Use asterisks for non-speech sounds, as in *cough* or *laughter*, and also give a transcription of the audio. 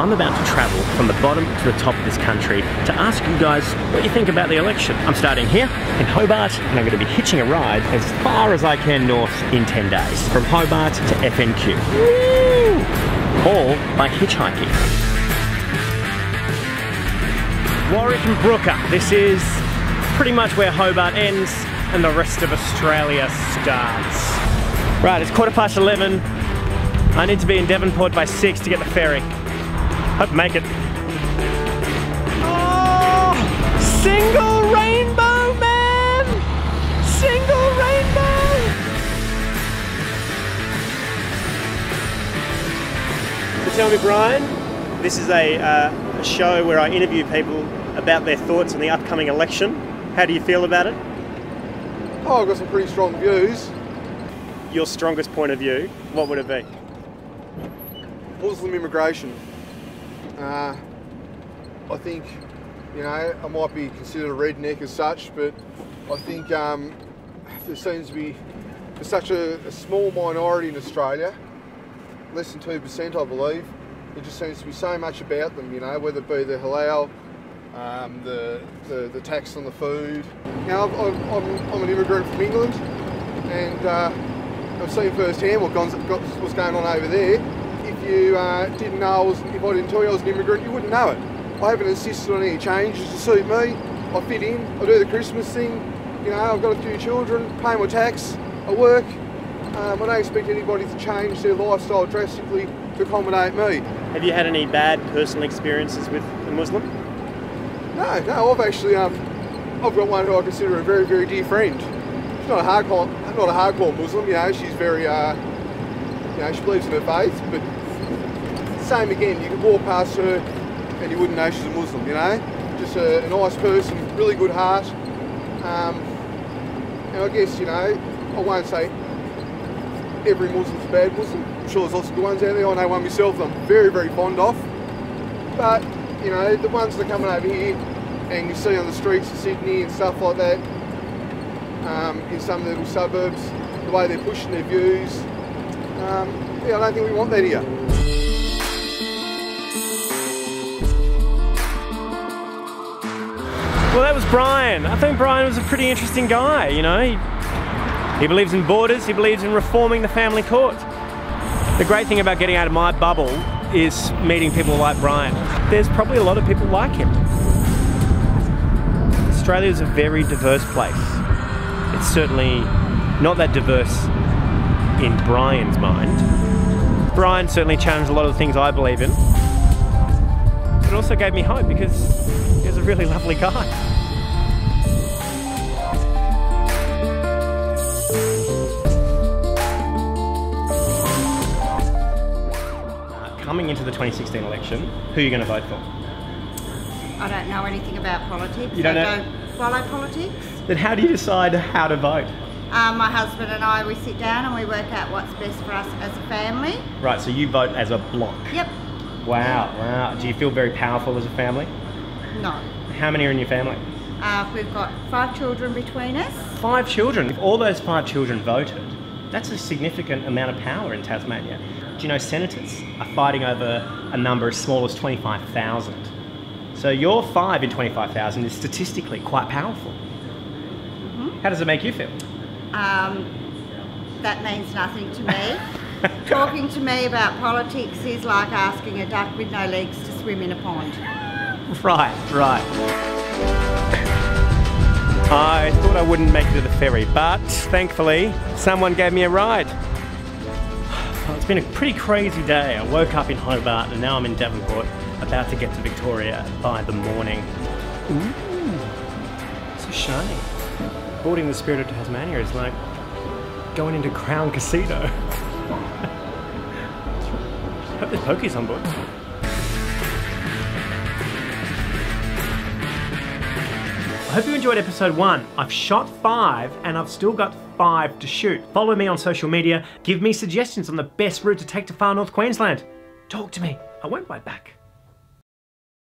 I'm about to travel from the bottom to the top of this country to ask you guys what you think about the election. I'm starting here in Hobart and I'm going to be hitching a ride as far as I can north in 10 days. From Hobart to FNQ. Woo! All by hitchhiking. Warwick and Brooker. This is pretty much where Hobart ends and the rest of Australia starts. Right, it's quarter past 11. I need to be in Devonport by 6 to get the ferry. Hope to make it. Oh! Single rainbow, man! Single rainbow! So tell me, Brian, this is a, uh, a show where I interview people about their thoughts on the upcoming election. How do you feel about it? Oh, I've got some pretty strong views. Your strongest point of view, what would it be? Muslim immigration. Uh, I think, you know, I might be considered a redneck as such, but I think um, there seems to be such a, a, small minority in Australia, less than 2% I believe. There just seems to be so much about them, you know, whether it be the halal, um, the, the, the, tax on the food. I'm, I'm, I'm an immigrant from England and uh, I've seen firsthand what, what's going on over there if you uh, didn't know I was, if I didn't tell you I was an immigrant, you wouldn't know it. I haven't insisted on any changes to suit me. I fit in, I do the Christmas thing, you know, I've got a few children, pay my tax, I work. Um, I don't expect anybody to change their lifestyle drastically to accommodate me. Have you had any bad personal experiences with a Muslim? No, no, I've actually, um, I've got one who I consider a very, very dear friend. She's not a hardcore, not a hardcore Muslim, you know, she's very, uh, you know, she believes in her faith, but same again, you could walk past her and you wouldn't know she's a Muslim, you know? Just a, a nice person, really good heart. Um, and I guess, you know, I won't say every Muslim's a bad Muslim. I'm sure there's lots of good ones out there. I know one myself that I'm very, very fond of. But, you know, the ones that are coming over here and you see on the streets of Sydney and stuff like that, um, in some little suburbs, the way they're pushing their views, um, yeah, I don't think we want that here. Well, that was Brian. I think Brian was a pretty interesting guy, you know. He, he believes in borders, he believes in reforming the family court. The great thing about getting out of my bubble is meeting people like Brian. There's probably a lot of people like him. Australia is a very diverse place. It's certainly not that diverse in Brian's mind. Brian certainly challenged a lot of the things I believe in. It also gave me hope because he was a really lovely guy. Coming into the 2016 election, who are you going to vote for? I don't know anything about politics. You don't I know? don't follow politics. Then how do you decide how to vote? Um, my husband and I, we sit down and we work out what's best for us as a family. Right, so you vote as a block. Yep. Wow, wow. Do you feel very powerful as a family? No. How many are in your family? Uh, we've got five children between us. Five children. If all those five children voted, that's a significant amount of power in Tasmania. Do you know senators are fighting over a number as small as 25,000? So your five in 25,000 is statistically quite powerful. Mm -hmm. How does it make you feel? Um, that means nothing to me. *laughs* Talking to me about politics is like asking a duck with no legs to swim in a pond. Right, right. I thought I wouldn't make it to the ferry, but thankfully someone gave me a ride. Well, it's been a pretty crazy day. I woke up in Hobart and now I'm in Devonport, about to get to Victoria by the morning. Ooh, so shiny. Boarding the Spirit of Tasmania is like going into Crown Casino. *laughs* Hope there's pokies on board. I hope you enjoyed episode one. I've shot five and I've still got five to shoot. Follow me on social media. Give me suggestions on the best route to take to far north Queensland. Talk to me. I won't bite back.